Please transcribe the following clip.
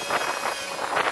あっ。